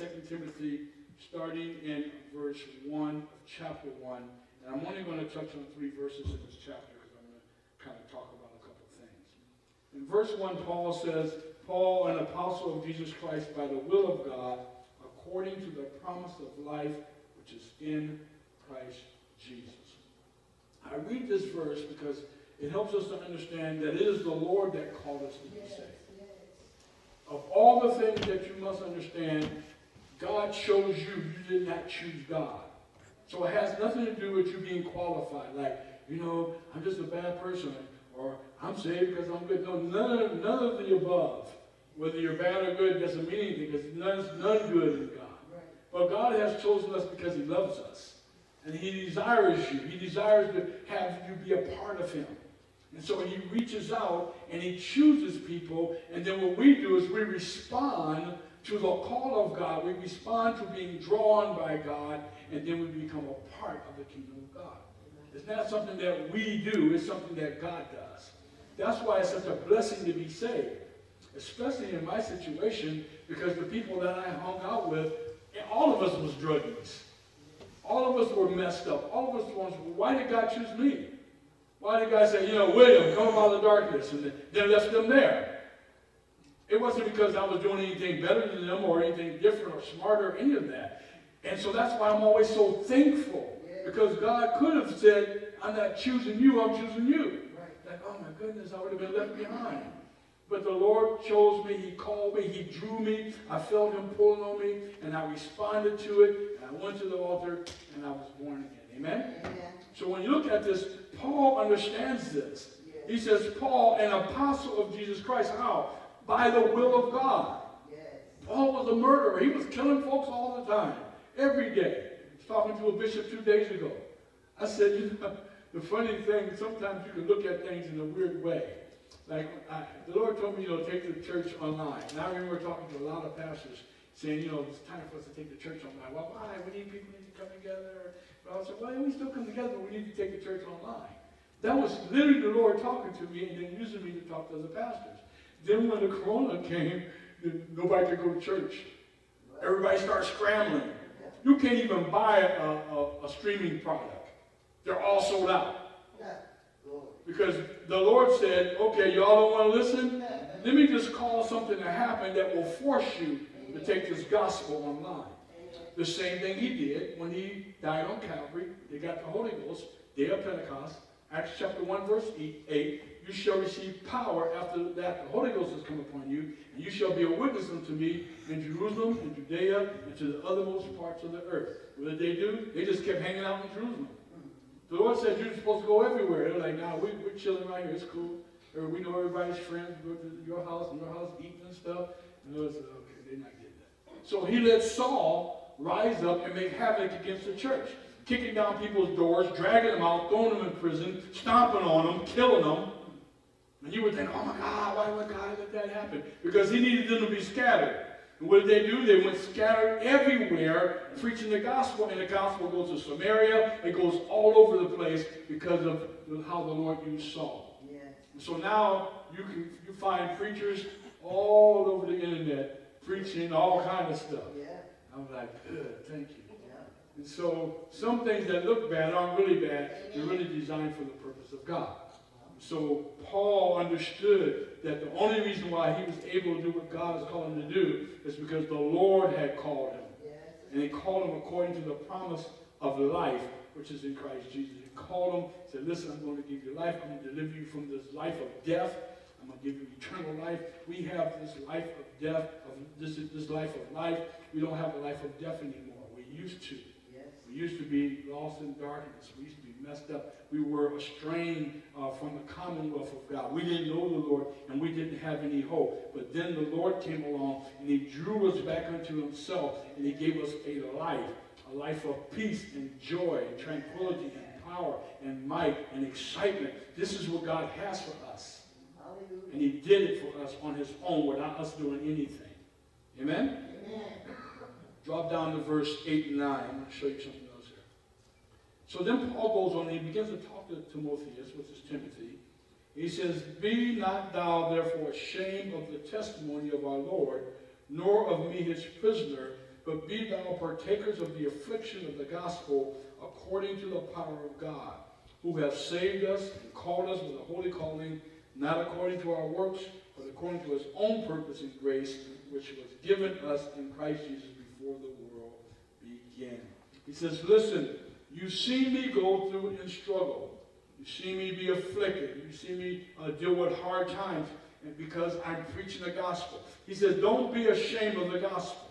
2 Timothy, starting in verse 1 of chapter 1. And I'm only going to touch on three verses in this chapter because I'm going to kind of talk about a couple of things. In verse 1, Paul says, Paul, an apostle of Jesus Christ by the will of God, according to the promise of life which is in Christ Jesus. I read this verse because it helps us to understand that it is the Lord that called us to be saved. Of all the things that you must understand, God chose you. You did not choose God. So it has nothing to do with you being qualified. Like, you know, I'm just a bad person. Or I'm saved because I'm good. No, none of, none of the above. Whether you're bad or good doesn't mean anything because none's none good in God. But God has chosen us because he loves us. And he desires you. He desires to have you be a part of him. And so he reaches out and he chooses people. And then what we do is we respond to the call of God. We respond to being drawn by God. And then we become a part of the kingdom of God. It's not something that we do. It's something that God does. That's why it's such a blessing to be saved. Especially in my situation, because the people that I hung out with, all of us was druggies. All of us were messed up. All of us were, why did God choose me? Why did God say, you know, William, come out of the darkness, and then left them there? It wasn't because I was doing anything better than them or anything different or smarter or any of that. And so that's why I'm always so thankful. Because God could have said, I'm not choosing you, I'm choosing you. Right. Like, oh my goodness, I would have been left behind. But the Lord chose me, He called me, He drew me. I felt Him pulling on me, and I responded to it. And I went to the altar, and I was born again. Amen? Amen. So when you look at this, Paul understands this. Yes. He says, Paul, an apostle of Jesus Christ. How? By the will of God. Yes. Paul was a murderer. He was killing folks all the time, every day. I was talking to a bishop two days ago. I said, you know, the funny thing, sometimes you can look at things in a weird way. Like, I, the Lord told me, you know, take the church online. And I remember talking to a lot of pastors saying, you know, it's time for us to take the church online. Well, why? We need people need to come together. But I said, well, we still come together, but we need to take the church online. That was literally the Lord talking to me and then using me to talk to other pastors. Then when the corona came, nobody could go to church. Everybody started scrambling. You can't even buy a, a, a streaming product. They're all sold out. Because the Lord said, okay, y'all don't want to listen? Let me just call something to happen that will force you to take this gospel online. The same thing he did when he died on Calvary. They got the Holy Ghost, day of Pentecost. Acts chapter 1, verse 8, you shall receive power after that the Holy Ghost has come upon you, and you shall be a witness unto me in Jerusalem, in Judea, and to the othermost parts of the earth. What did they do? They just kept hanging out in Jerusalem. The Lord said you're supposed to go everywhere. They're like, nah, we, we're chilling right here. It's cool. We know everybody's friends. We go to your house and your house eating and stuff. And the Lord said, okay, they're not getting that. So he let Saul rise up and make havoc against the church. Kicking down people's doors, dragging them out, throwing them in prison, stomping on them, killing them. And you would think, oh my God, why would God let that happen? Because he needed them to be scattered. And what did they do? They went scattered everywhere preaching the gospel, and the gospel goes to Samaria. It goes all over the place because of how the Lord used Saul. Yes. So now you can you find preachers all over the internet preaching all kind of stuff. Yeah. I'm like, good, thank you. Yeah. And so some things that look bad aren't really bad. They're really designed for the purpose of God. So Paul understood that the only reason why he was able to do what God has called him to do is because the Lord had called him. Yes. And he called him according to the promise of life, which is in Christ Jesus. He called him, said, listen, I'm going to give you life. I'm going to deliver you from this life of death. I'm going to give you eternal life. We have this life of death, of this, this life of life. We don't have a life of death anymore. We used to. We used to be lost in darkness. We used to be messed up. We were estranged uh, from the commonwealth of God. We didn't know the Lord, and we didn't have any hope. But then the Lord came along, and he drew us back unto himself, and he gave us a life, a life of peace and joy and tranquility and power and might and excitement. This is what God has for us. And he did it for us on his own without us doing anything. Amen? Drop down to verse 8 and 9. I'm show you something else here. so then Paul goes on and he begins to talk to Timotheus, which is Timothy. He says, Be not thou therefore ashamed of the testimony of our Lord, nor of me his prisoner, but be thou partakers of the affliction of the gospel according to the power of God, who hath saved us and called us with a holy calling, not according to our works, but according to his own purpose and grace, which was given us in Christ Jesus before the world began. He says, Listen, you see me go through and struggle. You see me be afflicted. You see me uh, deal with hard times and because I'm preaching the gospel. He says, don't be ashamed of the gospel.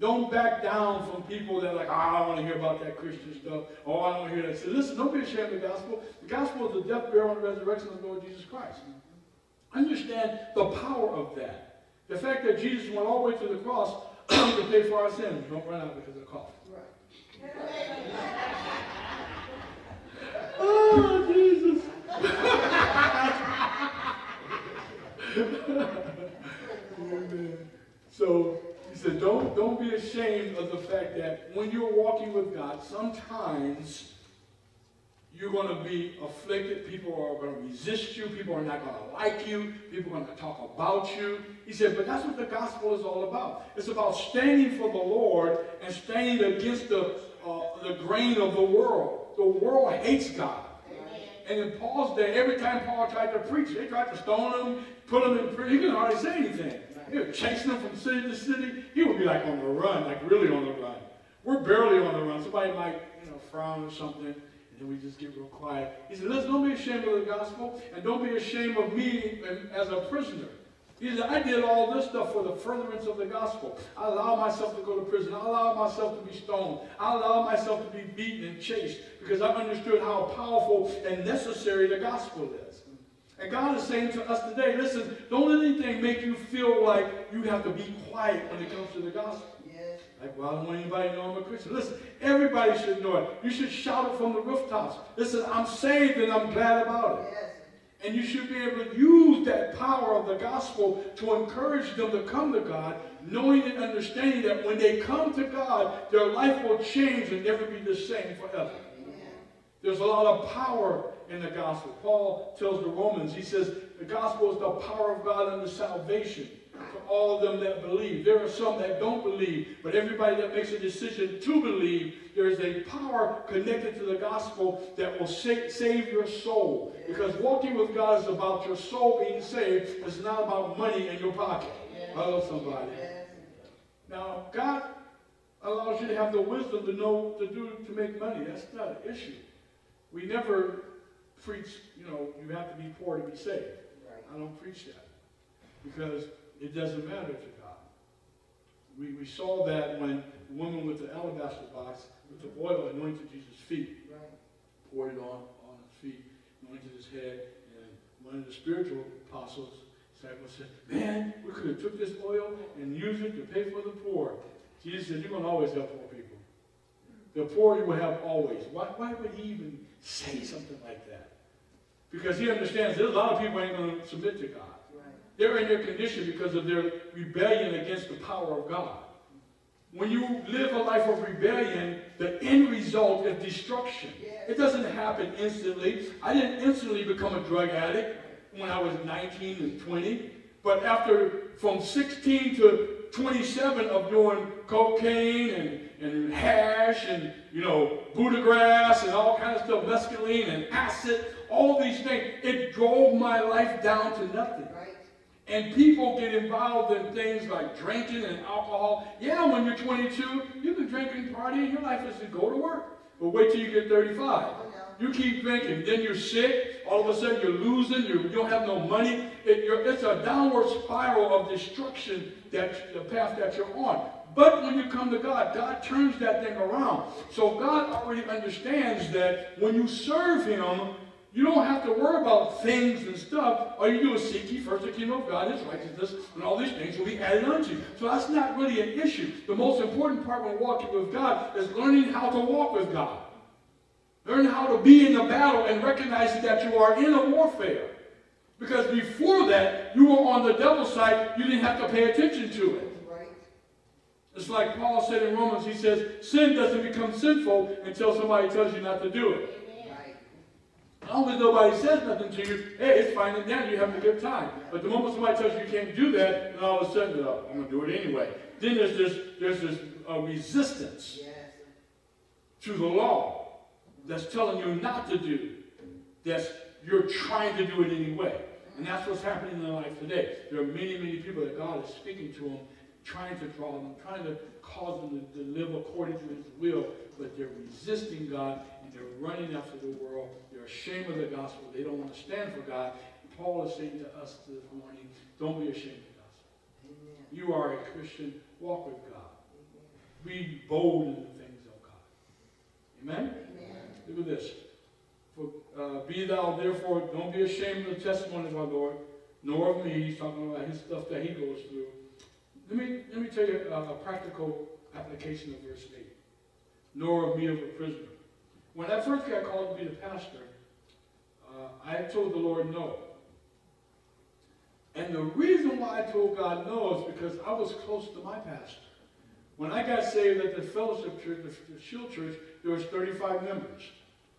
Don't back down from people that are like, oh, I don't want to hear about that Christian stuff. Oh, I don't want to hear that. So listen, don't be ashamed of the gospel. The gospel is the death, burial, and resurrection of the Lord Jesus Christ. Understand the power of that. The fact that Jesus went all the way to the cross to pay for our sins. Don't run out because of cough. oh, Jesus. Amen. So he said, don't, don't be ashamed of the fact that when you're walking with God, sometimes you're going to be afflicted. People are going to resist you. People are not going to like you. People are going to talk about you. He said, but that's what the gospel is all about. It's about standing for the Lord and standing against the, uh, the grain of the world. The world hates God. And in Paul's day, every time Paul tried to preach, they tried to stone him, put him in prison. He couldn't hardly say anything. He was chasing him from city to city. He would be like on the run, like really on the run. We're barely on the run. Somebody might, you know, frown or something and we just get real quiet. He said, listen, don't be ashamed of the gospel, and don't be ashamed of me as a prisoner. He said, I did all this stuff for the furtherance of the gospel. I allowed myself to go to prison. I allowed myself to be stoned. I allowed myself to be beaten and chased because I understood how powerful and necessary the gospel is. And God is saying to us today, listen, don't let anything make you feel like you have to be quiet when it comes to the gospel. Like, well, I don't want anybody to know I'm a Christian. Listen, everybody should know it. You should shout it from the rooftops. Listen, I'm saved and I'm glad about it. Yes. And you should be able to use that power of the gospel to encourage them to come to God, knowing and understanding that when they come to God, their life will change and never be the same forever. There's a lot of power in the gospel. Paul tells the Romans, he says, the gospel is the power of God unto salvation for all of them that believe. There are some that don't believe, but everybody that makes a decision to believe, there is a power connected to the gospel that will sa save your soul. Because walking with God is about your soul being saved. It's not about money in your pocket. Hello, somebody. Now, God allows you to have the wisdom to know to do to make money. That's not an issue. We never preach, you know, you have to be poor to be saved. I don't preach that. Because it doesn't matter to God. We, we saw that when the woman with the alabaster box with the oil anointed Jesus' feet. Right. Poured it on, on his feet, anointed his head, and one of the spiritual apostles disciples said, Man, we could have took this oil and used it to pay for the poor. Jesus said, You're going to always help poor people. The poor you will help always. Why, why would he even say something like that? Because he understands there's a lot of people ain't going to submit to God. They're in their condition because of their rebellion against the power of God. When you live a life of rebellion, the end result is destruction. It doesn't happen instantly. I didn't instantly become a drug addict when I was 19 and 20. But after from 16 to 27 of doing cocaine and, and hash and, you know, Buddha grass and all kinds of stuff, mescaline and acid, all these things, it drove my life down to nothing. And people get involved in things like drinking and alcohol. Yeah, when you're 22, you can drink and party, and your life is to go to work. But wait till you get 35. You keep drinking, then you're sick. All of a sudden, you're losing. You do not have no money. It, it's a downward spiral of destruction that the path that you're on. But when you come to God, God turns that thing around. So God already understands that when you serve Him, you don't have to worry about things and stuff. All you do is seek ye first the kingdom of God and his righteousness, and all these things will be added unto you. So that's not really an issue. The most important part when walking with God is learning how to walk with God. Learn how to be in the battle and recognizing that you are in a warfare. Because before that, you were on the devil's side, you didn't have to pay attention to it. It's like Paul said in Romans, he says, sin doesn't become sinful until somebody tells you not to do it. Long as nobody says nothing to you, hey, it's fine and down, you're having a good time. But the moment somebody tells you you can't do that, then all of a sudden, oh, I'm going to do it anyway. Then there's this, there's this a resistance Yes. to the law that's telling you not to do, that's you're trying to do it anyway. And that's what's happening in life today. There are many, many people that God is speaking to them, trying to draw them, trying to cause them to, to live according to His will, but they're resisting God they're running after the world. They're ashamed of the gospel. They don't want to stand for God. Paul is saying to us this morning, don't be ashamed of the gospel. Amen. You are a Christian. Walk with God. Amen. Be bold in the things of God. Amen? Amen. Look at this. For, uh, be thou therefore, don't be ashamed of the testimony of our Lord, nor of me. He's talking about his stuff that he goes through. Let me, let me tell you a, a practical application of verse 8. Nor of me of a prisoner. When I first got called to be the pastor, uh, I told the Lord no. And the reason why I told God no is because I was close to my pastor. When I got saved at the fellowship church, the, Shield Church, there was 35 members.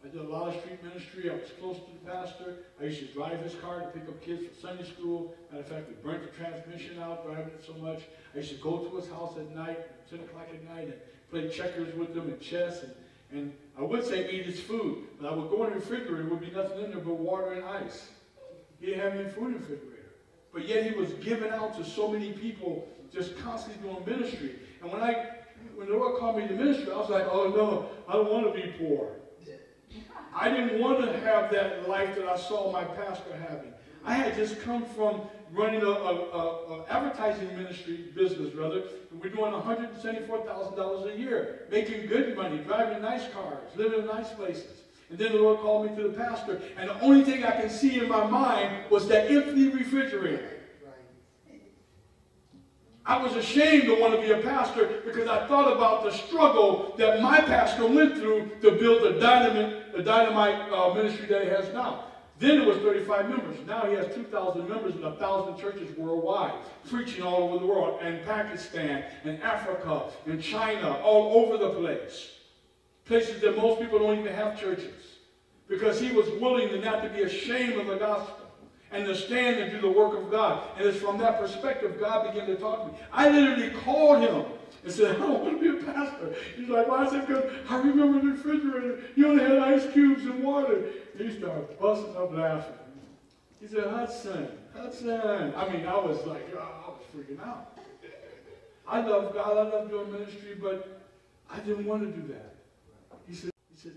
I did a lot of street ministry. I was close to the pastor. I used to drive his car to pick up kids for Sunday school. Matter of fact, we burnt the transmission out driving it so much. I used to go to his house at night, 10 o'clock at night, and play checkers with him and chess. And, and I would say eat his food, but I would go in the refrigerator. There would be nothing in there but water and ice. He didn't have any food in the refrigerator. But yet he was giving out to so many people, just constantly doing ministry. And when I, when the Lord called me to ministry, I was like, oh no, I don't want to be poor. I didn't want to have that life that I saw my pastor having. I had just come from running a, a, a, a advertising ministry business, rather. We're doing $174,000 a year, making good money, driving nice cars, living in nice places. And then the Lord called me to the pastor, and the only thing I can see in my mind was that empty refrigerator. I was ashamed to want to be a pastor because I thought about the struggle that my pastor went through to build the dynamite, the dynamite uh, ministry that he has now. Then it was 35 members. Now he has 2,000 members in 1,000 churches worldwide, preaching all over the world, and Pakistan, and Africa, and China, all over the place. Places that most people don't even have churches. Because he was willing to not to be ashamed of the gospel and to stand and do the work of God. And it's from that perspective God began to talk to me. I literally called him and said, I don't want to be a pastor. He's like, why? I said, because I remember the refrigerator. You only had ice cubes and water. He started busting up laughing. He said, Hudson, Hudson. I mean, I was like, oh, I was freaking out. I love God. I love doing ministry, but I didn't want to do that. He said, he said,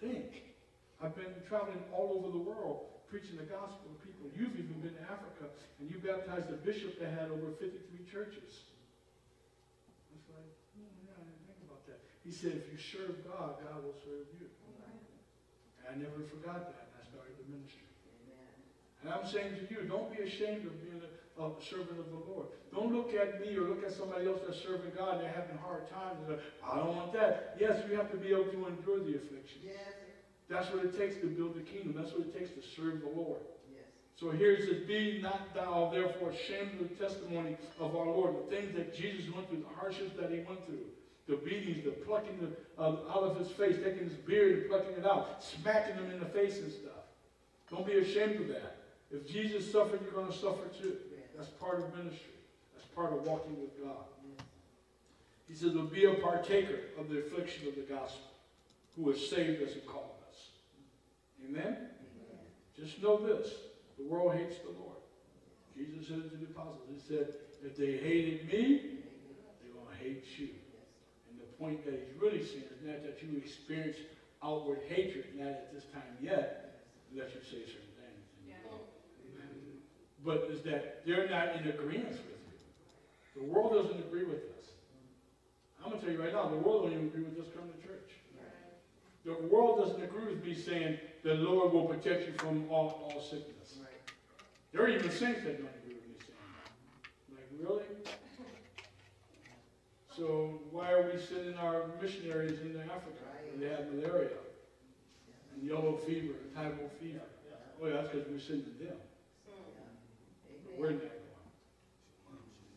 think. I've been traveling all over the world preaching the gospel to people. You've even been to Africa, and you baptized a bishop that had over 53 churches. I was like, hmm, yeah, I didn't think about that. He said, if you serve God, God will serve you. I never forgot that, and I started the ministry. Amen. And I'm saying to you, don't be ashamed of being a, a servant of the Lord. Don't look at me or look at somebody else that's serving God and they're having hard times. And, I don't want that. Yes, you have to be able to endure the affliction. Yes. That's what it takes to build the kingdom. That's what it takes to serve the Lord. Yes. So here it says, Be not thou therefore ashamed of the testimony of our Lord, the things that Jesus went through, the hardships that he went through, the beatings, the plucking the, uh, out of his face, taking his beard and plucking it out, smacking him in the face and stuff. Don't be ashamed of that. If Jesus suffered, you're going to suffer too. That's part of ministry. That's part of walking with God. He says, "Will be a partaker of the affliction of the gospel, who has saved us and called us." Amen. Amen. Just know this: the world hates the Lord. Jesus said to the apostles, He said, "If they hated me, they're going to hate you." Yes. And the point that He's really saying is not that you experience outward hatred, not at this time yet, unless you say certain things. But is that they're not in agreement with you. The world doesn't agree with us. I'm going to tell you right now, the world don't even agree with us coming to church. The world doesn't agree with me saying the Lord will protect you from all, all sickness. Right. There are even saints that don't agree with me saying that. Like, really? So why are we sending our missionaries into Africa when they have malaria and yellow fever, and typhoid fever? Oh, yeah, that's because we're sending them. But we're not going.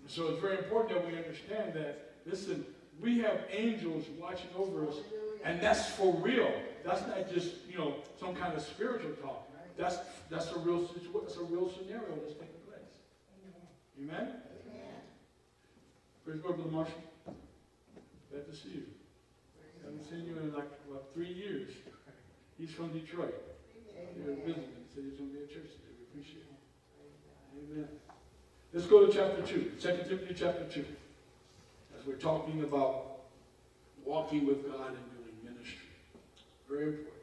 So it's very important that we understand that, listen, we have angels watching over us, and that's for real. That's not just, you know, some kind of spiritual talk. That's, that's a real situ- that's a real scenario that's taking place. Amen? Amen. Praise God, Brother Marshall. Glad to see you. Haven't seen you in like, what, three years. He's from Detroit. He was visiting. He said he's going to be at church today. We appreciate it. Amen. Let's go to chapter 2. 2 Timothy chapter 2. As we're talking about walking with God and doing ministry. Very important.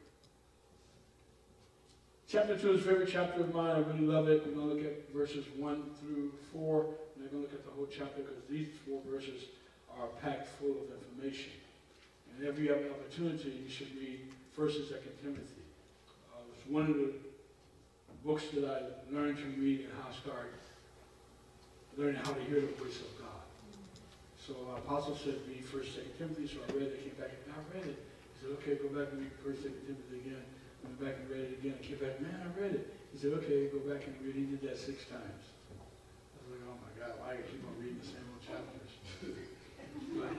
Chapter 2 is a favorite chapter of mine. I really love it. We're going to look at verses 1 through 4. And I'm going to look at the whole chapter because these four verses are packed full of information. And an opportunity, you should read 1st and 2nd Timothy. Uh, it's one of the books that I learned to read and how I learning how to hear the voice of God. So Apostle said read 1st, 2nd Timothy, so I read it, came back and I read it. He said, okay, go back and read 1st, 2nd Timothy again. I Went back and read it again. I came back, man, I read it. He said, okay, go back and read it. He did that six times. I was like, oh my God, why do you keep on reading the same old chapters? but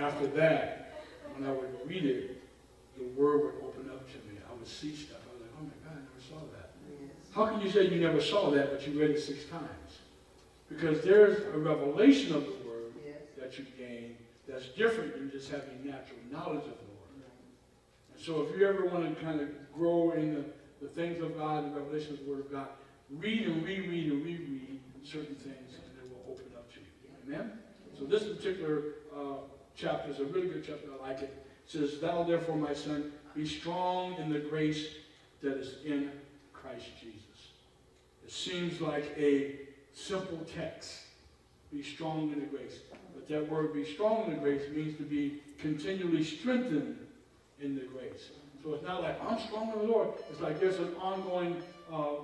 after that, when I would read it, the word would open up to me. I would see stuff. I was like, oh my God, I never saw that. How can you say you never saw that, but you read it six times? Because there's a revelation of the word that you gain that's different than just having natural knowledge of the word. And so if you ever want to kind of grow in the, the things of God and revelation of the word of God, read and reread and reread certain things and it will open up to you. Amen? So this particular uh, chapter is a really good chapter. I like it. It says, Thou therefore, my son, be strong in the grace that is in Christ Jesus. It seems like a simple text. Be strong in the grace. But that word be strong in the grace means to be continually strengthened in the grace. So it's not like I'm strong in the Lord. It's like there's an ongoing uh,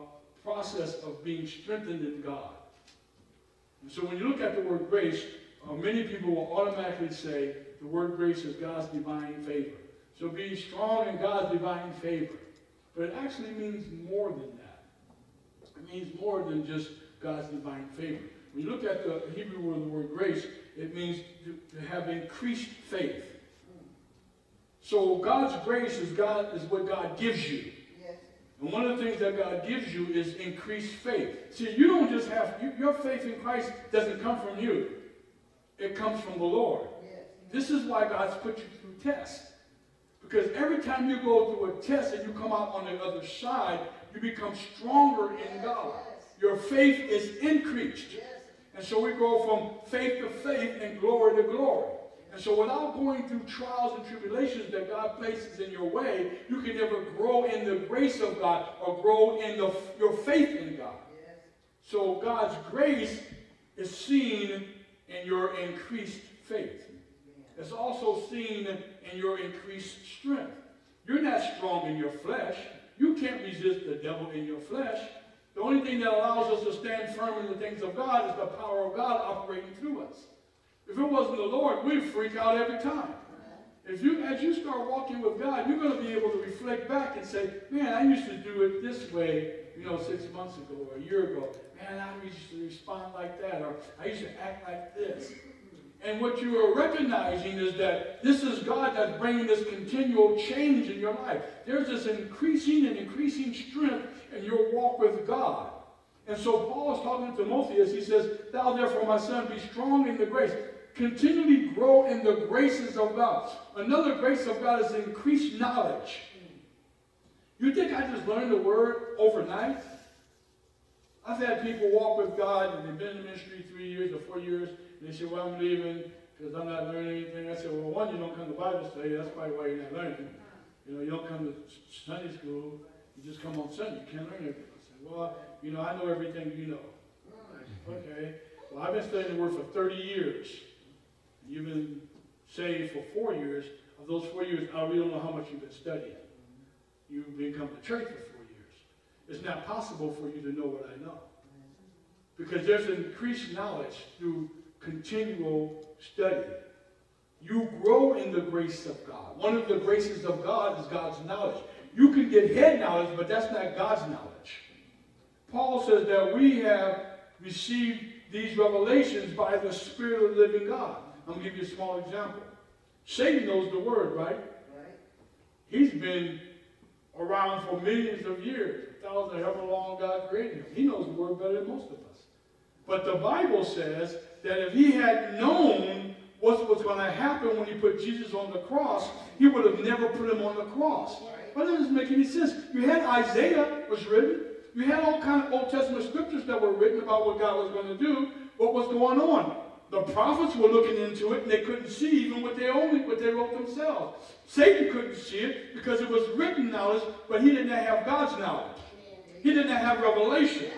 process of being strengthened in God. And so when you look at the word grace, uh, many people will automatically say the word grace is God's divine favor. So be strong in God's divine favor. But it actually means more than that. It means more than just God's divine favor. When you look at the Hebrew word, the word grace, it means to, to have increased faith. So God's grace is God is what God gives you. And one of the things that God gives you is increased faith. See, you don't just have you, your faith in Christ doesn't come from you. It comes from the Lord. This is why God's put you through tests. Because every time you go through a test and you come out on the other side, you become stronger in God. Your faith is increased. And so we go from faith to faith and glory to glory. And so without going through trials and tribulations that God places in your way, you can never grow in the grace of God or grow in the, your faith in God. So God's grace is seen in your increased faith. It's also seen in your increased strength. You're not strong in your flesh. You can't resist the devil in your flesh. The only thing that allows us to stand firm in the things of God is the power of God operating through us. If it wasn't the Lord, we'd freak out every time. If you, as you start walking with God, you're going to be able to reflect back and say, man, I used to do it this way, you know, six months ago or a year ago. Man, I used to respond like that, or I used to act like this. And what you are recognizing is that this is God that's bringing this continual change in your life. There's this increasing and increasing strength in your walk with God. And so Paul is talking to Timotheus. He says, Thou therefore, my son, be strong in the grace. Continually grow in the graces of God. Another grace of God is increased knowledge. You think I just learned the word overnight? I've had people walk with God and they've been in ministry three years or four years, and they say, Well, I'm leaving because I'm not learning anything. I said, Well, one, you don't come to Bible study. That's probably why you're not learning. You know, you don't come to Sunday school. You just come on Sunday. You can't learn everything. I said, Well, you know, I know everything you know. Okay. Well, I've been studying the Word for 30 years. You've been saved for four years. Of those four years, I really don't know how much you've been studying. You've been coming to church for. It's not possible for you to know what I know. Because there's increased knowledge through continual study. You grow in the grace of God. One of the graces of God is God's knowledge. You can get head knowledge, but that's not God's knowledge. Paul says that we have received these revelations by the Spirit of the living God. I'm going to give you a small example. Satan knows the word, right? Right. He's been around for millions of years, thousands, however long God created him. He knows the word better than most of us. But the Bible says that if he had known what was going to happen when he put Jesus on the cross, he would have never put him on the cross. But that doesn't make any sense. You had Isaiah was written. You had all kind of Old Testament scriptures that were written about what God was going to do, what was going on. The prophets were looking into it and they couldn't see even what they only what they wrote themselves. Satan couldn't see it because it was written knowledge, but he didn't have God's knowledge. He didn't have revelation.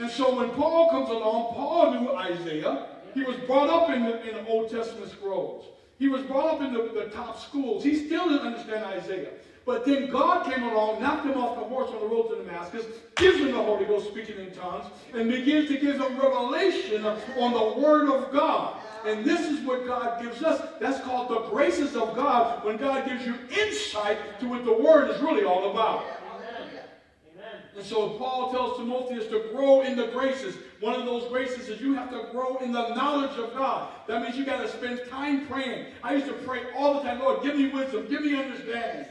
And so when Paul comes along, Paul knew Isaiah. He was brought up in the, in the Old Testament scrolls. He was brought up in the, the top schools. He still didn't understand Isaiah. But then God came along, knocked him off the horse on the road to Damascus, gives him the Holy Ghost speaking in tongues, and begins to give him revelation on the Word of God. And this is what God gives us. That's called the graces of God, when God gives you insight to what the Word is really all about. And so Paul tells Timotheus to grow in the graces. One of those graces is you have to grow in the knowledge of God. That means you got to spend time praying. I used to pray all the time, Lord, give me wisdom, give me understanding.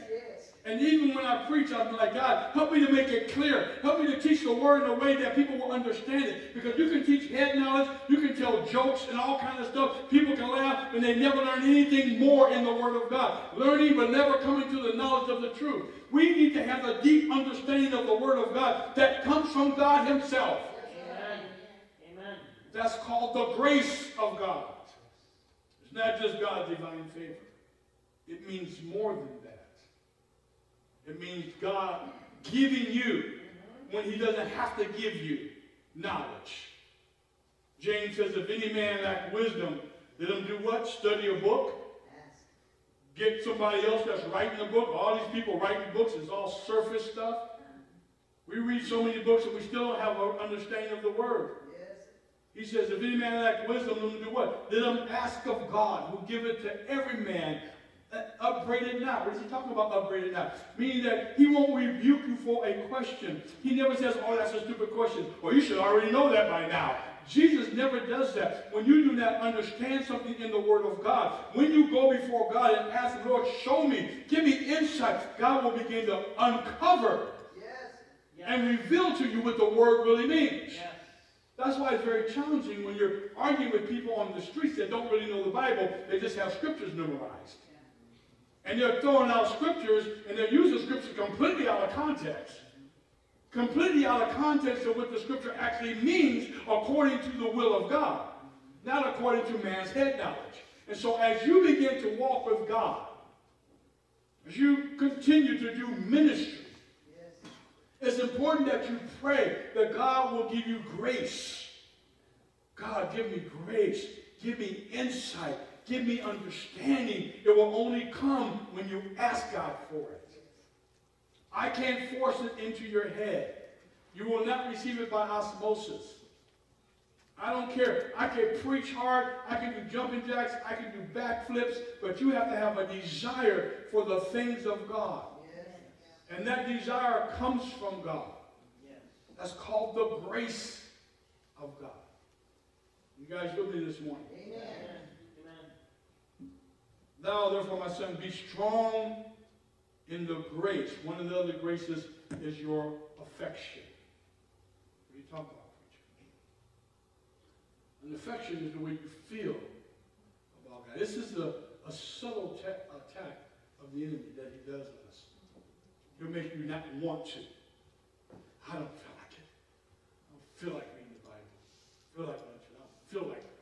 And even when I preach, I'm like, God, help me to make it clear. Help me to teach the word in a way that people will understand it. Because you can teach head knowledge, you can tell jokes and all kind of stuff. People can laugh, and they never learn anything more in the word of God. Learning, but never coming to the knowledge of the truth. We need to have a deep understanding of the word of God that comes from God himself. Amen. That's called the grace of God. It's not just God's divine favor. It means more than that. It means God giving you when he doesn't have to give you knowledge. James says, if any man lack wisdom, let him do what? Study a book. Get somebody else that's writing a book. All these people writing books is all surface stuff. We read so many books and we still don't have an understanding of the word. He says, if any man lack wisdom, let him do what? Let him ask of God, who giveth to every man upbraided not. What is he talking about upbraided not? Meaning that he won't rebuke you for a question. He never says, oh, that's a stupid question. Well, you should already know that by now. Jesus never does that. When you do not understand something in the Word of God, when you go before God and ask the Lord, show me, give me insight, God will begin to uncover yes. and reveal to you what the Word really means. Yes. That's why it's very challenging when you're arguing with people on the streets that don't really know the Bible. They just have scriptures memorized. And they're throwing out scriptures, and they're using scripture completely out of context. Completely out of context of what the scripture actually means according to the will of God, not according to man's head knowledge. And so as you begin to walk with God, as you continue to do ministry, it's important that you pray that God will give you grace. God, give me grace. Give me insight. Give me understanding. It will only come when you ask God for it. I can't force it into your head. You will not receive it by osmosis. I don't care. I can preach hard. I can do jumping jacks. I can do backflips. But you have to have a desire for the things of God. And that desire comes from God. That's called the grace of God. You guys with me this morning? Amen. Thou, therefore, my son, be strong in the grace. One of the other graces is your affection. What are you talking about, preacher? An affection is the way you feel about God. This is a, a subtle attack of the enemy that he does on us. He'll make you not want to. I don't feel like it. I don't feel like reading the Bible. I feel like lunch. I don't feel like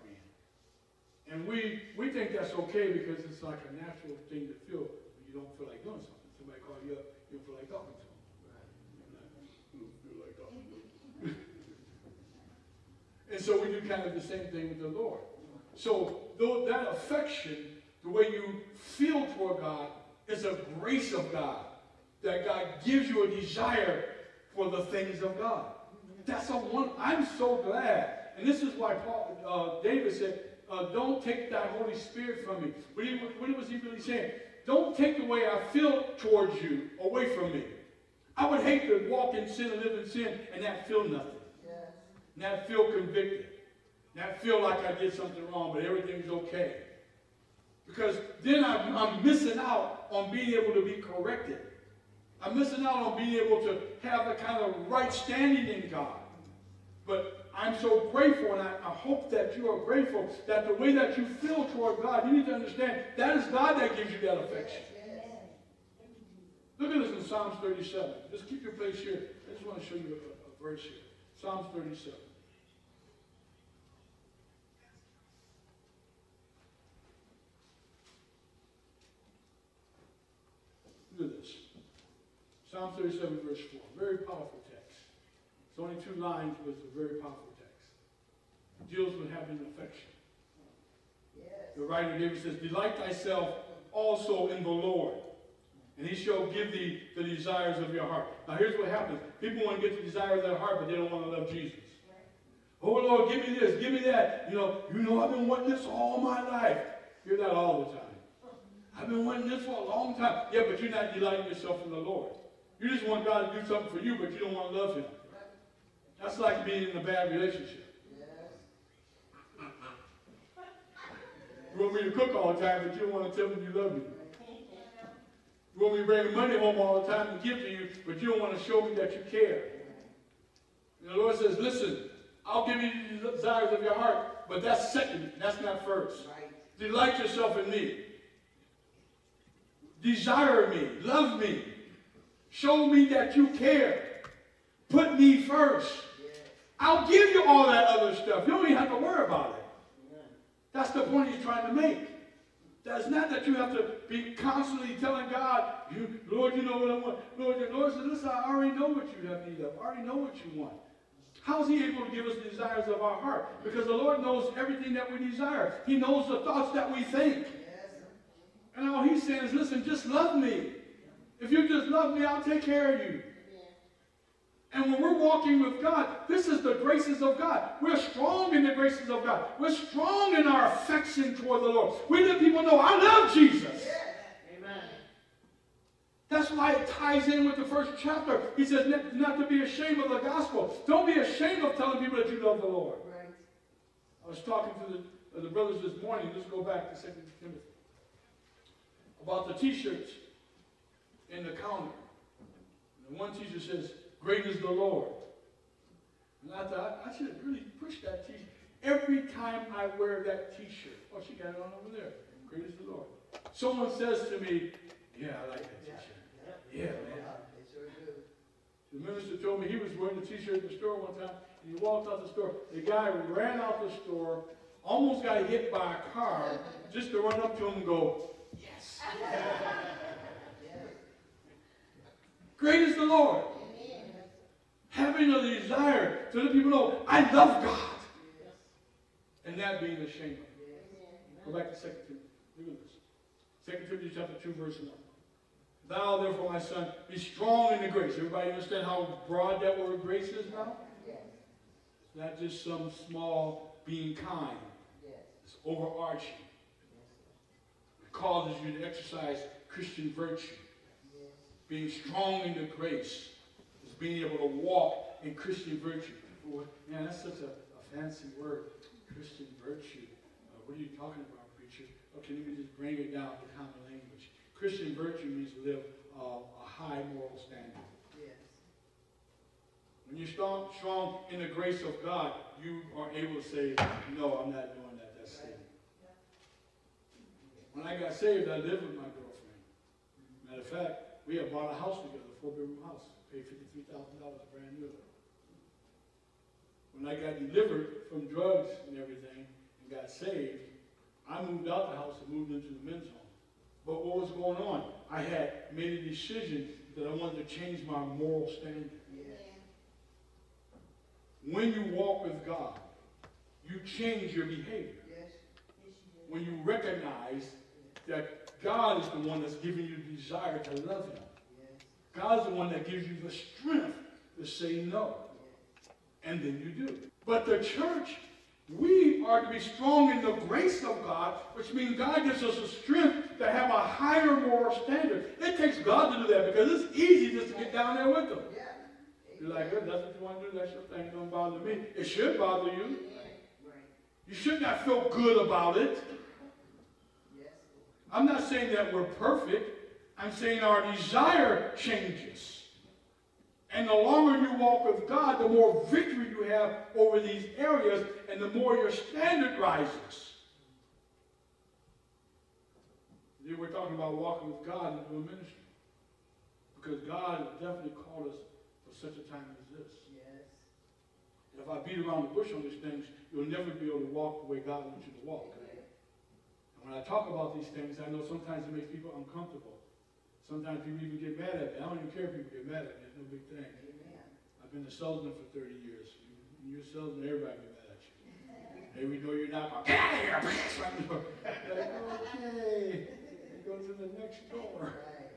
and we, we think that's okay because it's like a natural thing to feel when you don't feel like doing something. Somebody call you up, you don't feel like talking to them. and so we do kind of the same thing with the Lord. So though that affection, the way you feel toward God, is a grace of God. That God gives you a desire for the things of God. That's a one. I'm so glad. And this is why Paul, uh, David said, uh, don't take thy Holy Spirit from me. What, he, what was he really saying? Don't take the way I feel towards you away from me. I would hate to walk in sin and live in sin and not feel nothing. Yes. Not feel convicted. Not feel like I did something wrong, but everything's okay. Because then I'm, I'm missing out on being able to be corrected. I'm missing out on being able to have the kind of right standing in God. But I'm so grateful, and I, I hope that you are grateful that the way that you feel toward God, you need to understand that is God that gives you that affection. Look at this in Psalms 37. Just keep your place here. I just want to show you a, a verse here. Psalms 37. Look at this. Psalm 37, verse 4. Very powerful. It's only two lines, but it's a very powerful text. It deals with having affection. The writer David says, Delight thyself also in the Lord, and he shall give thee the desires of your heart. Now here's what happens. People want to get the desire of their heart, but they don't want to love Jesus. Oh Lord, give me this, give me that. You know, you know I've been wanting this all my life. Hear that all the time. I've been wanting this for a long time. Yeah, but you're not delighting yourself in the Lord. You just want God to do something for you, but you don't want to love him. That's like being in a bad relationship. You want me to cook all the time, but you don't want to tell me you love me. You want me to bring money home all the time and give to you, but you don't want to show me that you care. And the Lord says, listen, I'll give you the desires of your heart, but that's second, that's not first. Delight yourself in me. Desire me, love me. Show me that you care. Put me first. I'll give you all that other stuff. You don't even have to worry about it. That's the point he's trying to make. That's not that you have to be constantly telling God, Lord, you know what I want. Lord, the Lord says, listen, I already know what you have need of. I already know what you want. How is he able to give us the desires of our heart? Because the Lord knows everything that we desire. He knows the thoughts that we think. And all he's saying is, listen, just love me. If you just love me, I'll take care of you. And when we're walking with God, this is the graces of God. We're strong in the graces of God. We're strong in our affection toward the Lord. We let people know, I love Jesus. Amen. That's why it ties in with the first chapter. He says not, not to be ashamed of the gospel. Don't be ashamed of telling people that you love the Lord. Right. I was talking to the, uh, the brothers this morning. Let's go back to 2 Timothy. About the t-shirts in the counter. And one teacher says, Great is the Lord. And I thought, I should have really pushed that t-shirt. Every time I wear that t-shirt, oh, she got it on over there. Great is the Lord. Someone says to me, yeah, I like that t-shirt. Yeah, man. They sure do. The minister told me he was wearing a t-shirt in the store one time, and he walked out the store. The guy ran out the store, almost got hit by a car, just to run up to him and go, yes. Great is the Lord. Having a desire to let people know, I love God. And that being ashamed of. Go back to 2 Timothy. Look at this. 2 Timothy chapter 2, verse 1. Thou, therefore, my son, be strong in the grace. Everybody understand how broad that word grace is now? Yes. Not just some small being kind. Yes. It's overarching. It causes you to exercise Christian virtue. Being strong in the grace being able to walk in Christian virtue. Man, that's such a, a fancy word. Christian virtue. Uh, what are you talking about, preacher? Okay, let me just bring it down to common language. Christian virtue means live uh, a high moral standard. Yes. When you're strong, strong in the grace of God, you are able to say, no, I'm not doing that. That's sin. When I got saved, I lived with my girlfriend. Matter of fact, we had bought a house together, a four-bedroom house. Paid $53,000 brand new. When I got delivered from drugs and everything and got saved, I moved out the house and moved into the men's home. But what was going on? I had made a decision that I wanted to change my moral standard. Yes. When you walk with God, you change your behavior. Yes. When you recognize that God is the one that's giving you the desire to love Him. God's the one that gives you the strength to say no. And then you do. But the church, we are to be strong in the grace of God, which means God gives us the strength to have a higher moral standard. It takes God to do that because it's easy just to get down there with them. You're like, "Good, that's what you want to do, that's your thing, don't bother me. It should bother you. You should not feel good about it. I'm not saying that we're perfect. I'm saying our desire changes. And the longer you walk with God, the more victory you have over these areas, and the more your standard rises. We're talking about walking with God and doing ministry. Because God has definitely called us for such a time as this. Yes. If I beat around the bush on these things, you'll never be able to walk the way God wants you to walk. And when I talk about these things, I know sometimes it makes people uncomfortable. Sometimes people even get mad at me. I don't even care if people get mad at me. It's no big thing. Amen. I've been a salesman for 30 years. When you're a salesman, everybody get mad at you. Hey, we know you're not my get out of here. like, okay. Go to the next door. Right, right.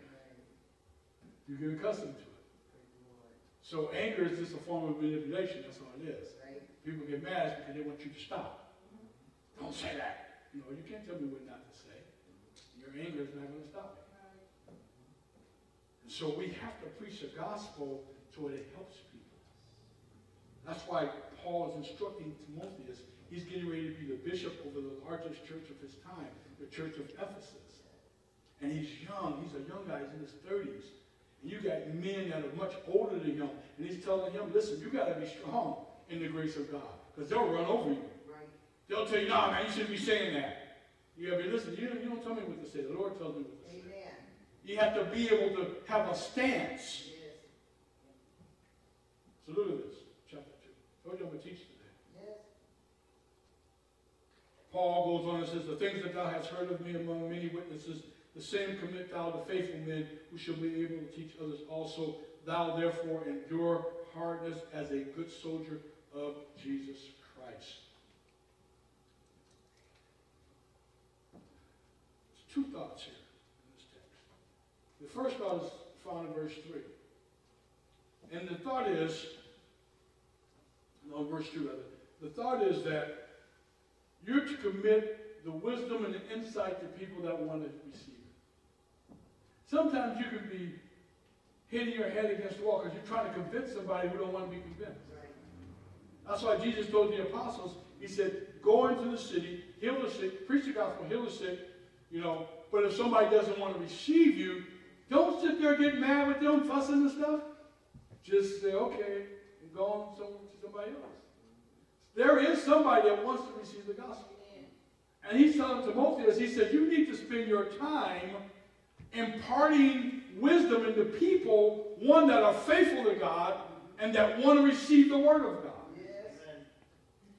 You get accustomed to it. Praise the Lord. So anger is just a form of manipulation. That's all it is. Right? People get mad because they want you to stop. Mm-hmm. Don't say that. You know, you can't tell me what not to say. Your anger is not going to stop me. So we have to preach the gospel so it helps people. That's why Paul is instructing Timotheus. He's getting ready to be the bishop over the largest church of his time, the church of Ephesus. And he's young. He's a young guy. He's in his 30s. And you got men that are much older than him. And he's telling him, listen, you got to be strong in the grace of God. Because they'll run over you. Right. They'll tell you, no, man, you shouldn't be saying that. You got to be, listen, you, you don't tell me what to say. The Lord tells me what to say. You have to be able to have a stance. So look at this, chapter 2. Told you I'm going to teach today. Paul goes on and says, The things that thou hast heard of me among many witnesses, the same commit thou to faithful men who shall be able to teach others also. Thou therefore endure hardness as a good soldier of Jesus Christ. There's two thoughts here. The first thought is found in verse 3. And the thought is, no, verse 2 rather. The thought is that you're to commit the wisdom and the insight to people that want to receive it. Sometimes you can be hitting your head against the wall because you're trying to convince somebody who don't want to be convinced. That's why Jesus told the apostles, he said, go into the city, heal the sick, preach the gospel, heal the sick, you know, but if somebody doesn't want to receive you, don't sit there getting mad with them, fussing and stuff. Just say, okay, and go on to somebody else. There is somebody that wants to receive the gospel. And he's telling Timotheus, he said, you need to spend your time imparting wisdom into people, one that are faithful to God and that want to receive the word of God. Yes.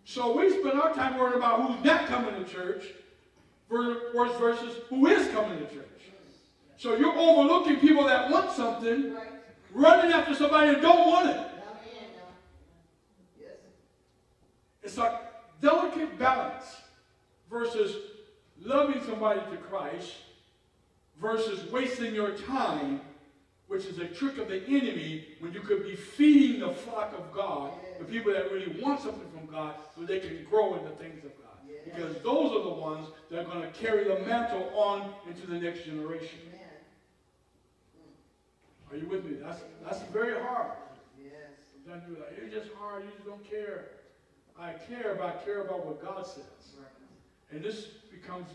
So we spend our time worrying about who's not coming to church ver- versus who is coming to church. So you're overlooking people that want something, Right. running after somebody that don't want it. Yes. It's like delicate balance versus loving somebody to Christ versus wasting your time, which is a trick of the enemy when you could be feeding the flock of God, the people that really want something from God, so they can grow in the things of God. Because those are the ones that are going to carry the mantle on into the next generation. Are you with me? That's, that's very hard. Yes. Sometimes you're like, it's just hard, you just don't care. I care, but I care about what God says. Right. And this becomes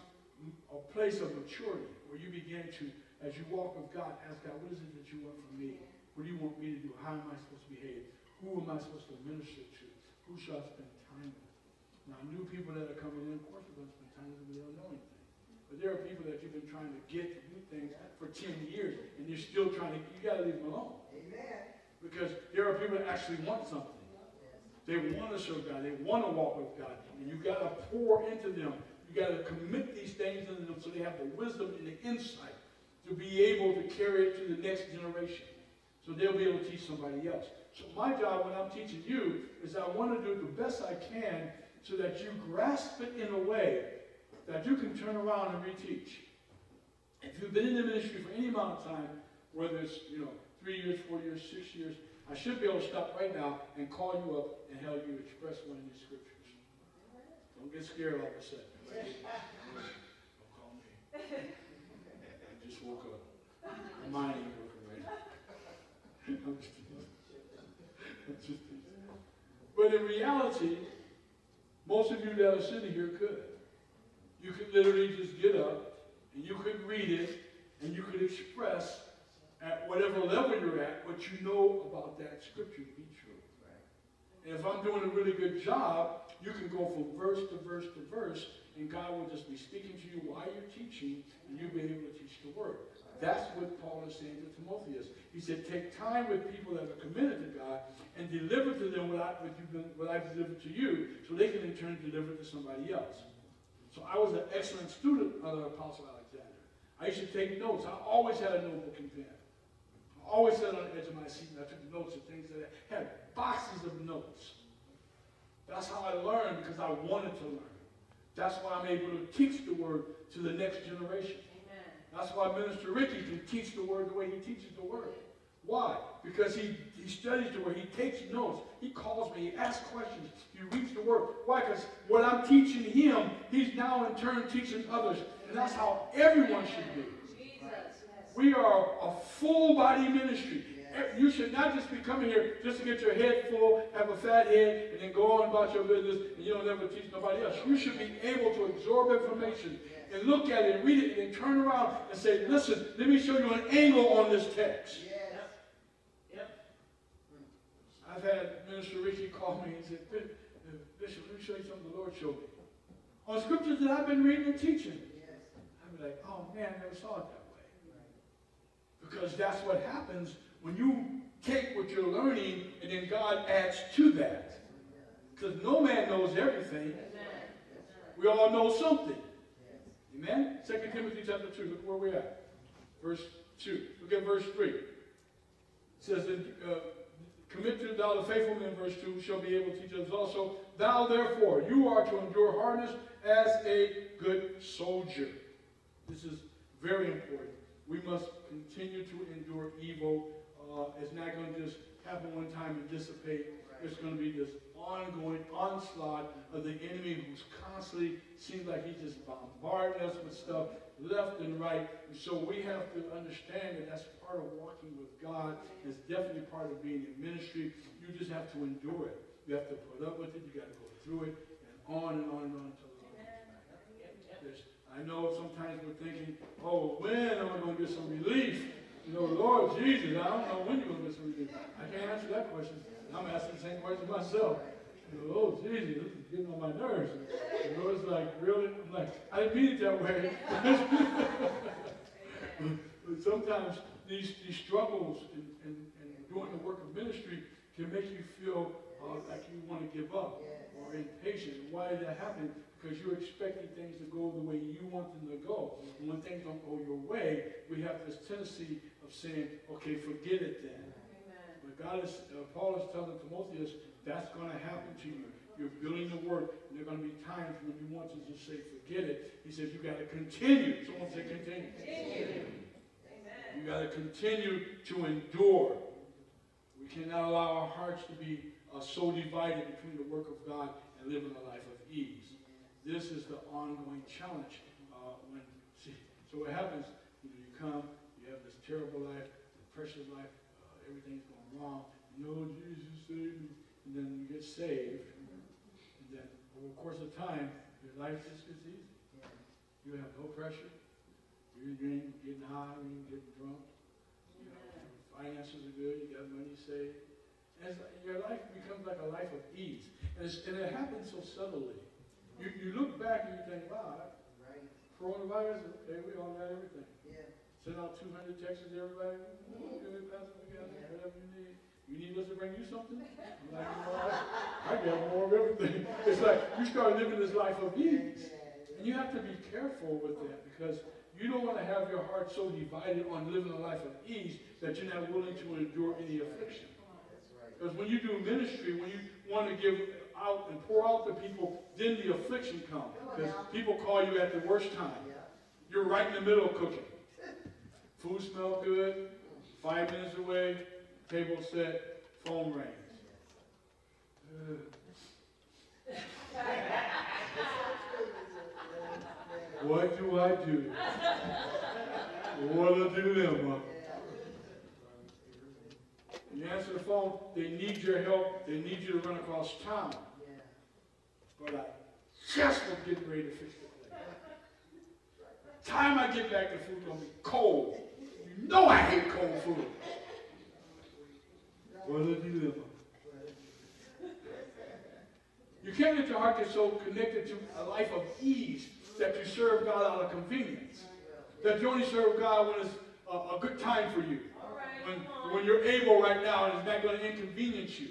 a place of maturity where you begin to, as you walk with God, ask God, what is it that you want from me? What do you want me to do? How am I supposed to behave? Who am I supposed to minister to? Who shall I spend time with? Now, new people that are coming in, of course, we're going to spend time with them, they don't know anything. But there are people that you've been trying to get to do things for 10 years, and you're still trying to, you got to leave them alone. Amen. Because there are people that actually want something. They want to serve God. They want to walk with God. And you've got to pour into them. You've got to commit these things into them so they have the wisdom and the insight to be able to carry it to the next generation. So they'll be able to teach somebody else. So my job when I'm teaching you is I want to do the best I can so that you grasp it in a way that you can turn around and reteach. If you've been in the ministry for any amount of time, whether it's, you know, three years, four years, six years, I should be able to stop right now and call you up and help you express one of these scriptures. Don't get scared all of a sudden. Don't call me. I just woke up. My mind ain't working right now. I'm just. I'm just. But in reality, most of you that are sitting here could. You could literally just get up and you could read it and you could express at whatever level you're at, what you know about that scripture to be true. And if I'm doing a really good job, you can go from verse to verse to verse, and God will just be speaking to you while you're teaching, and you'll be able to teach the word. That's what Paul is saying to Timotheus. He said, take time with people that are committed to God and deliver to them what, I, what, what I've delivered to you, so they can in turn deliver it to somebody else. So I was an excellent student of the Apostle Alexander. I used to take notes. I always had a notebook and pen. I always sat on the edge of my seat and I took notes of things that I had boxes of notes. That's how I learned because I wanted to learn. That's why I'm able to teach the word to the next generation. Amen. That's why Minister Ricky can teach the word the way he teaches the word. Why? Because he, he studies the word, he takes notes, he calls me, he asks questions, he reads the word. Why? Because what I'm teaching him, he's now in turn teaching others. And that's how everyone should be. We are a full body ministry. You should not just be coming here just to get your head full, have a fat head, and then go on about your business, and you don't ever teach nobody else. You should be able to absorb information and look at it and read it and then turn around and say, listen, let me show you an angle on this text. Yes. I've had Minister Ricky call me and said, Bishop, let me show you something the Lord showed me. On scriptures that I've been reading and teaching. Yes. Be like, oh man, I never saw it that way. Because that's what happens when you take what you're learning and then God adds to that. Because no man knows everything. We all know something. Amen? 2 Timothy chapter 2, look where we're at. Verse 2. Look at verse 3. It says, that, uh, Commit to thou the faithful men, verse 2, shall be able to teach others also. Thou therefore, you are to endure hardness as a good soldier. This is very important. We must continue to endure evil. Uh, it's not going to just happen one time and dissipate. It's going to be this ongoing onslaught of the enemy who's constantly seems like he's just bombarding us with stuff left and right. And so we have to understand that that's part of walking with God. It's definitely part of being in ministry. You just have to endure it. You have to put up with it. You got to go through it, and on and on and on until the I know sometimes we're thinking, oh, when am I going to get some relief? You know, Lord Jesus, I don't know when you're going to get some relief. I can't answer that question. I'm asking the same question myself. You know, oh, Jesus, this is getting on my nerves. You know, it's like, really? I'm like, I didn't mean it that way. but sometimes these, these struggles and, and, and doing the work of ministry can make you feel uh, like you want to give up or impatient. Why did that happen? Because you're expecting things to go the way you want them to go. And when things don't go your way, we have this tendency of saying, okay, forget it then. But God is, uh, Paul is telling Timotheus, that's going to happen to you. You're building the work, and there are going to be times when you want to just say, forget it. He says, you got to continue. Someone say, continue. Continue. Amen. You got to continue to endure. We cannot allow our hearts to be uh, so divided between the work of God and living a life of ease. This is the ongoing challenge. Uh, when see, so what happens? You know, you come, you have this terrible life, depression life, uh, everything's going wrong. You know, Jesus saved me, and then you get saved, and then over the course of time, your life just gets easy. You have no pressure. You ain't getting high, you ain't getting drunk. You know, your finances are good, you got money saved. Your life becomes like a life of ease. And, it's, and it happens so subtly. You, you look back and you think, wow, Right. coronavirus, okay, we all got everything. Yeah. Send out 200 texts to everybody. Okay, Pastor, we got it, whatever you need. You need us to bring you something? Like, you I, got more of everything. It's like you start living this life of ease. And you have to be careful with that because you don't want to have your heart so divided on living a life of ease that you're not willing to endure any affliction. That's right. Because when you do ministry, when you want to give out and pour out to people, then the affliction comes. Because people call you at the worst time. You're right in the middle of cooking. Food smell good, five minutes away, table set, phone rings. What do I do? What do Mom? And you answer the phone, they need your help, they need you to run across town. But I just was getting ready to fix the. Time I get back, the food gonna be cold. You know I hate cold food. What a dilemma. You can't let your heart get so connected to a life of ease that you serve God out of convenience. That you only serve God when it's a, a good time for you. When, when you're able right now and it's not going to inconvenience you.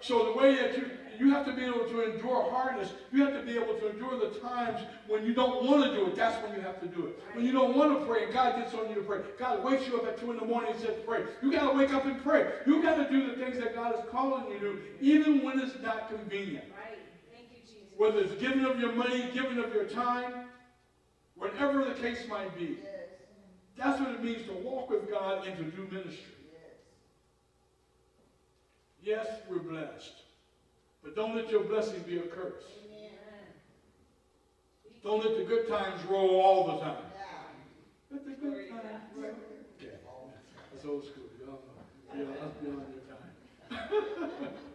So the way that you you have to be able to endure hardness. You have to be able to endure the times when you don't want to do it. That's when you have to do it. When you don't want to pray and God gets on you to pray. God wakes you up at 2 in the morning and says pray. You got to wake up and pray. You got to do the things that God is calling you to, even when it's not convenient. Right. Thank you, Jesus. Whether it's giving of your money, giving of your time, whatever the case might be. That's what it means to walk with God and to do ministry. Yes, we're blessed. But don't let your blessing be a curse. Amen. Don't let the good times roll all the time. Let the good times roll. Okay. That's old school. Y'all know. Yeah, that's beyond your time.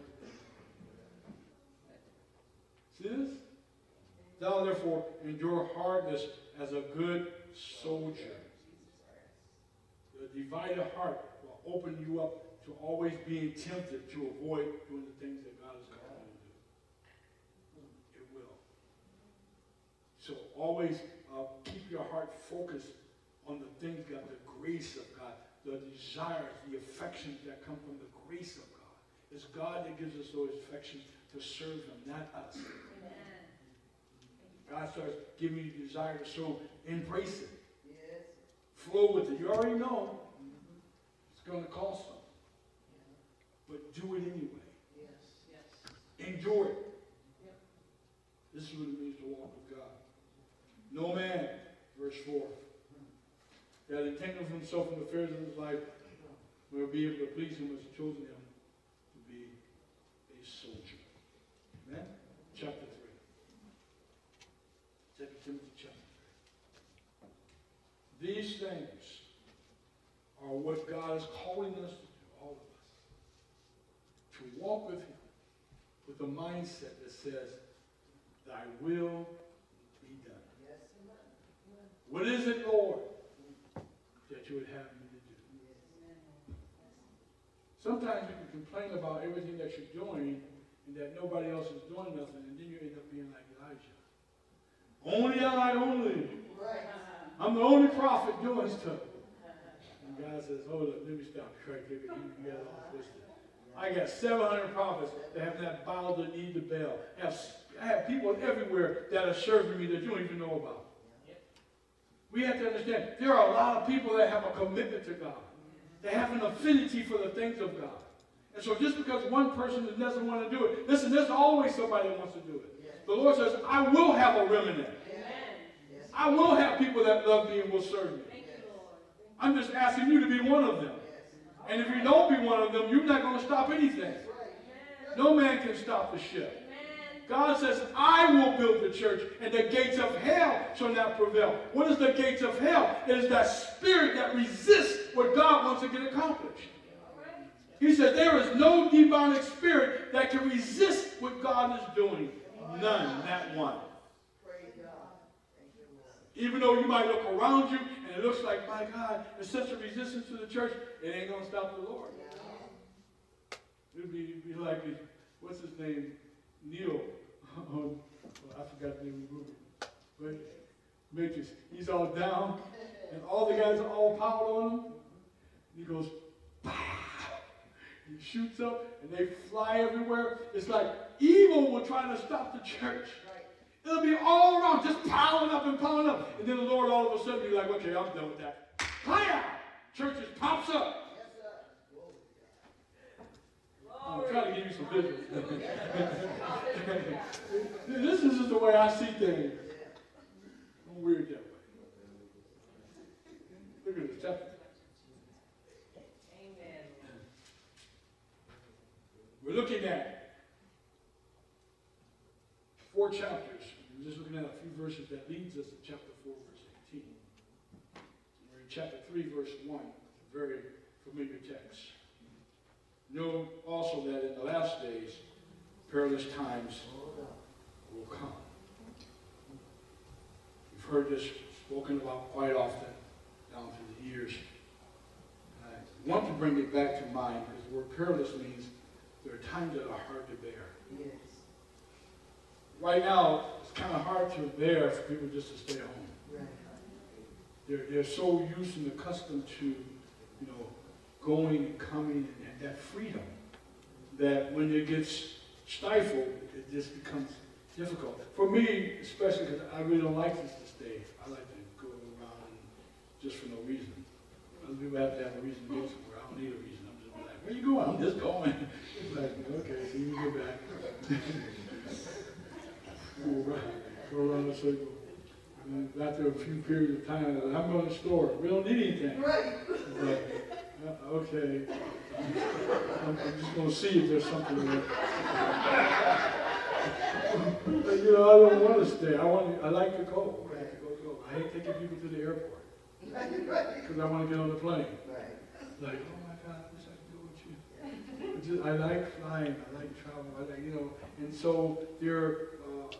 See this? Thou therefore endure hardness as a good soldier. The divided heart will open you up to always being tempted to avoid doing the things that God is calling you to do. It will. So always uh, keep your heart focused on the things God, the grace of God, the desires, the affections that come from the grace of God. It's God that gives us those affections to serve Him, not us. Amen. God starts giving you desire to serve, embrace it. Flow with it. You already know it's going to cost something. But do it anyway. Yes. Endure it. Yep. This is what it means to walk with. No man, verse 4, that entangles himself in the affairs of his life will be able to please him as he chosen him to be a soldier. Amen? Chapter 3. 2 Timothy chapter 3. These things are what God is calling us to do, all of us. To walk with him with a mindset that says, Thy will. What is it, Lord, that you would have me to do? Sometimes you can complain about everything that you're doing and that nobody else is doing nothing, and then you end up being like Elijah. Only I, only. I'm the only prophet doing stuff. And God says, hold up, let me stop you right there. You, you got it all twisted. I got 700 prophets that have not bowed the knee to Baal. I have, I have people everywhere that are serving me that you don't even know about. We have to understand there are a lot of people that have a commitment to God. They have an affinity for the things of God. And so just because one person doesn't want to do it, listen, there's always somebody that wants to do it. The Lord says, I will have a remnant. Amen. I will have people that love me and will serve me. Thank you, Lord. I'm just asking you to be one of them. And if you don't be one of them, you're not going to stop anything. No man can stop the ship. God says, I will build the church, and the gates of hell shall not prevail. What is the gates of hell? It is that spirit that resists what God wants to get accomplished. He said, There is no demonic spirit that can resist what God is doing. None, not one. Even though you might look around you and it looks like, my God, there's such a resistance to the church, it ain't going to stop the Lord. It would be, be like, what's his name? Neil. Um, well, I forgot the name of the movie. But Matrix. He's all down, and all the guys are all piled on him. He goes, "Pow!" He shoots up, and they fly everywhere. It's like evil will try to stop the church. It'll be all around, just piling up and piling up. And then the Lord all of a sudden be like, okay, I'm done with that. Fire! Church just pops up. I'm Some business. This is just the way I see things. I'm weird that way. Look at this chapter. Amen. We're looking at four chapters. We're just looking at a few verses that leads us to chapter 4, verse 18. We're in chapter 3, verse 1, a very familiar text. Know also that in the last days, perilous times will come. You've heard this spoken about quite often down through the years. I want to bring it back to mind because the word perilous means there are times that are hard to bear. Yes. Right now, it's kind of hard to bear for people just to stay home. Right. They're, they're so used and accustomed to, you know, going and coming and that freedom that when it gets stifled, it just becomes difficult. For me, especially because I really don't like this to stay. I like to go around just for no reason. Other people have to have a reason to go somewhere. I don't need a reason. I'm just like, where you going? I'm just going. It's like, okay, see you get back. go around, go around the circle. And after a few periods of time, I'm going to the store. We don't need anything. Right. But, uh, okay, I'm, I'm just gonna see if there's something there. But, you know, I don't wanna stay, I want, I like to go, I like to go, go. I hate taking people to the airport, because I wanna get on the plane. Right. Like, oh my God, I wish I could go with you. I just- I like flying, I like travel, I like, you know, and so there, uh,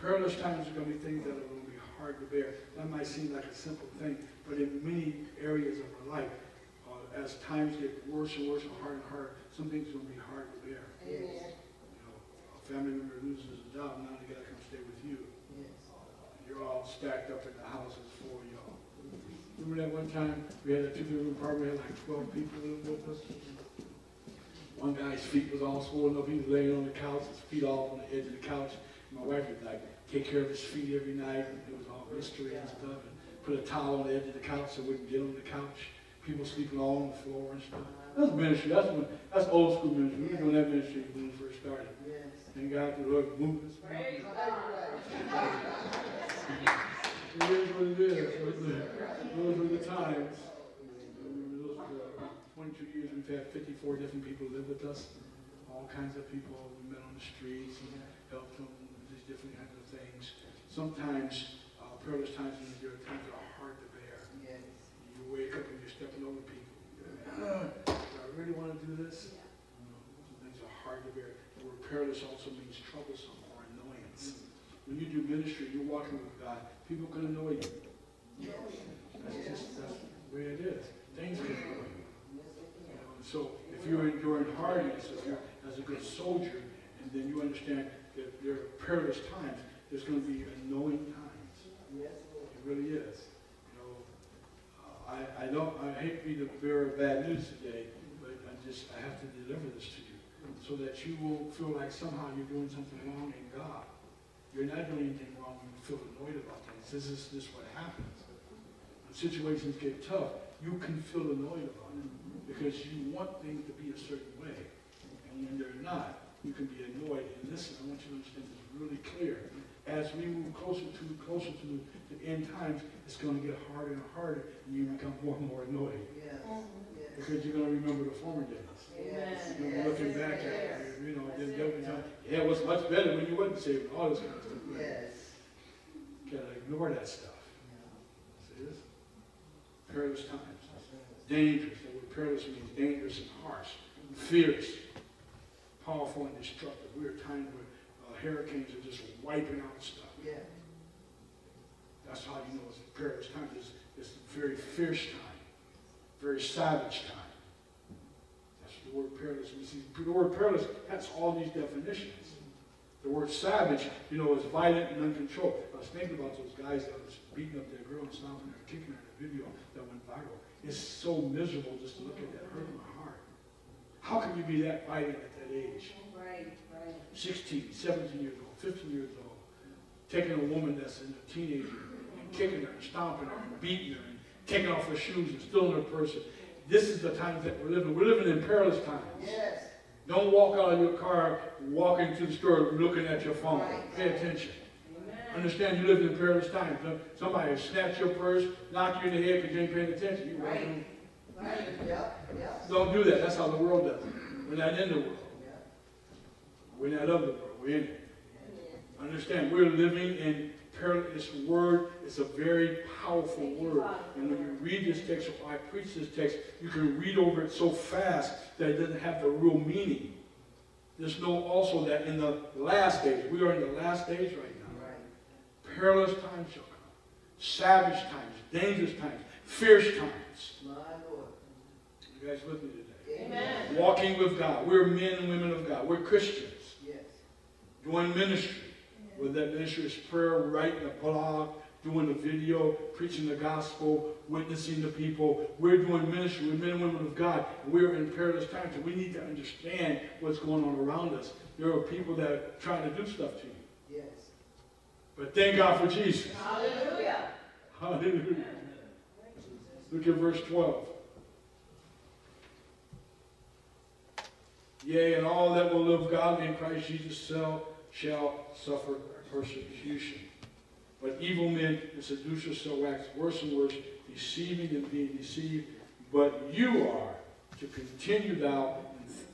perilous times are gonna be things that are gonna be hard to bear. That might seem like a simple thing, but in many areas of our life, as times get worse and worse and harder and harder, some things are gonna be hard to bear. Amen. You know, a family member loses a job, now they gotta come stay with you. Yes. You're all stacked up in the house, it's four of y'all. Remember that one time, we had a two-bedroom apartment, we had like twelve people living with us? One guy's feet was all swollen up, he was laying on the couch, his feet all on the edge of the couch. My wife would like take care of his feet every night, and it was all mystery and stuff, and put a towel on the edge of the couch so we could get on the couch. People sleeping all on the floor and stuff. That's ministry, that's when, that's old school ministry, we were doing that ministry when we first started. Yes. Thank God the Lord moved us. Praise God. It is what it is. Those were the times. Those were the Twenty-two years, we've had fifty-four different people live with us, all kinds of people we met on the streets and helped them, with these different kinds of things. Sometimes, uh, perilous times, when there are times that are hard to bear. Yes. You wake up and you're stepping over people. "Ah, Do I really want to do this? Know, Some things are hard to bear. The word perilous also means troublesome or annoyance. When you do ministry, you're walking with God, people can annoy you. Yes. That's just, that's the way it is. Things can annoy you. So if you're enduring hardness, if you're as a good soldier, and then you understand that there are perilous times, there's going to be annoying times. It really is. I, I don't, I hate to be the bearer of bad news today, but I just, I have to deliver this to you so that you won't feel like somehow you're doing something wrong in God. You're not doing anything wrong when you feel annoyed about things. This is this is what happens. When situations get tough, you can feel annoyed about it because you want things to be a certain way. And when they're not, you can be annoyed. And listen, I want you to understand this really clear. As we move closer to closer to the end times, it's going to get harder and harder, and you become more and more annoyed Yes. Yes. because you're going to remember the former days. Yes. You're be looking back at Yes. it, you know, then they'll be telling, yeah, it was much better when you wasn't saved, all this kind of stuff. Yes. Gotta ignore that stuff. Yeah. See this? Perilous times. Dangerous. The word perilous means dangerous and harsh, fierce, powerful and destructive. Times where uh, hurricanes are just wiping out stuff. Yeah. That's how you know it's a perilous time. It's, it's a very fierce time, very savage time. That's the word perilous. We see the word perilous has all these definitions. The word savage, you know, is violent and uncontrolled. I was thinking about those guys that was beating up their girl and stomping her, kicking her in the video that went viral. It's so miserable just to look at that. Hurt my heart. How can you be that violent at that age? Right, right. 16, 17 years old, 15 years old, taking a woman that's in a teenager and kicking her and stomping her and beating her and taking off her shoes and stealing her purse. This is the times that we're living. We're living in perilous times. Yes. Don't walk out of your car walking to the store looking at your phone. Right. Pay attention. Amen. Understand you live in perilous times. Somebody snatch your purse, knock you in the head because you ain't paying attention. You Right. Right. Yep. Yep. Don't do that. That's how the world does it. We're not in the world. We're not of the world. We're in it. Understand, we're living in perilous this word. It's a very powerful word. And when you read this text, or I preach this text, you can read over it so fast that it doesn't have the real meaning. Just know also that in the last days, we are in the last days right now. Right. Perilous times shall come. Savage times, dangerous times, fierce times. My Lord. You You guys with me today? Amen. Walking with God. We're men and women of God. We're Christians. Yes. Doing ministry. Whether that ministry is prayer, writing a blog, doing a video, preaching the gospel, witnessing to people. We're doing ministry. We're men and women of God. We're in perilous times, and we need to understand what's going on around us. There are people that are trying to do stuff to you. Yes. But thank God for Jesus. Hallelujah. Hallelujah. Look at verse 12. Yea, and all that will live godly in Christ Jesus shall, shall suffer persecution. But evil men and seducers shall wax worse and worse, deceiving and being deceived. But you are to continue thou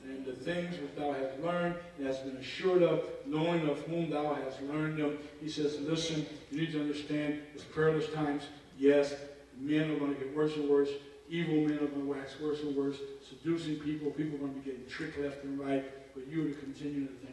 in, the things which thou hast learned and hast been assured of, knowing of whom thou hast learned them. He says, listen, you need to understand it's perilous times. Yes, men are going to get worse and worse. Evil men are going to wax worse and worse. Seducing people. People are going to be getting tricked left and right. But you are to continue the things.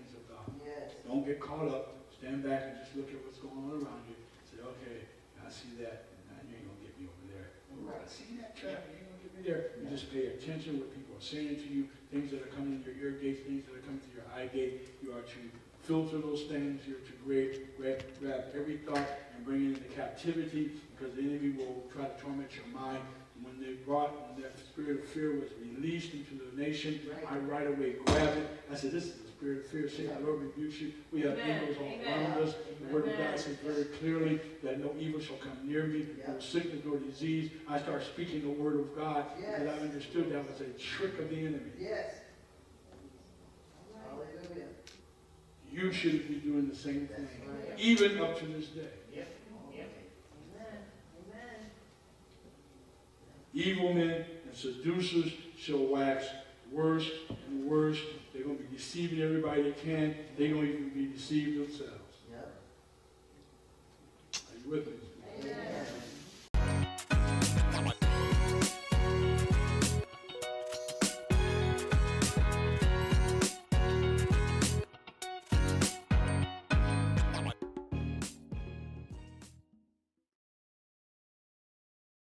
Don't get caught up. Stand back and just look at what's going on around you. Say, okay, I see that. Now you ain't gonna get me over there. I see that trap. You ain't gonna get me there. You just pay attention what people are saying to you, things that are coming to your ear gates, things that are coming to your eye gate. You are to filter those things. You're to grab, grab, grab every thought and bring it into captivity because the enemy will try to torment your mind. When they brought, when that spirit of fear was released into the nation, I right away grabbed it. I said, this is the spirit of fear. Say, the Lord rebukes you. We have Amen. angels all Amen. around us. The word of God says very clearly that no evil shall come near me, no sickness nor disease. I start speaking the word of God because I understood that was a trick of the enemy. Yes. Hallelujah. You should be doing the same thing, right. even up to this day. Evil men and seducers shall wax worse and worse. They're going to be deceiving everybody they can. They're going to even be deceived themselves. Yep. Are you with me? Amen.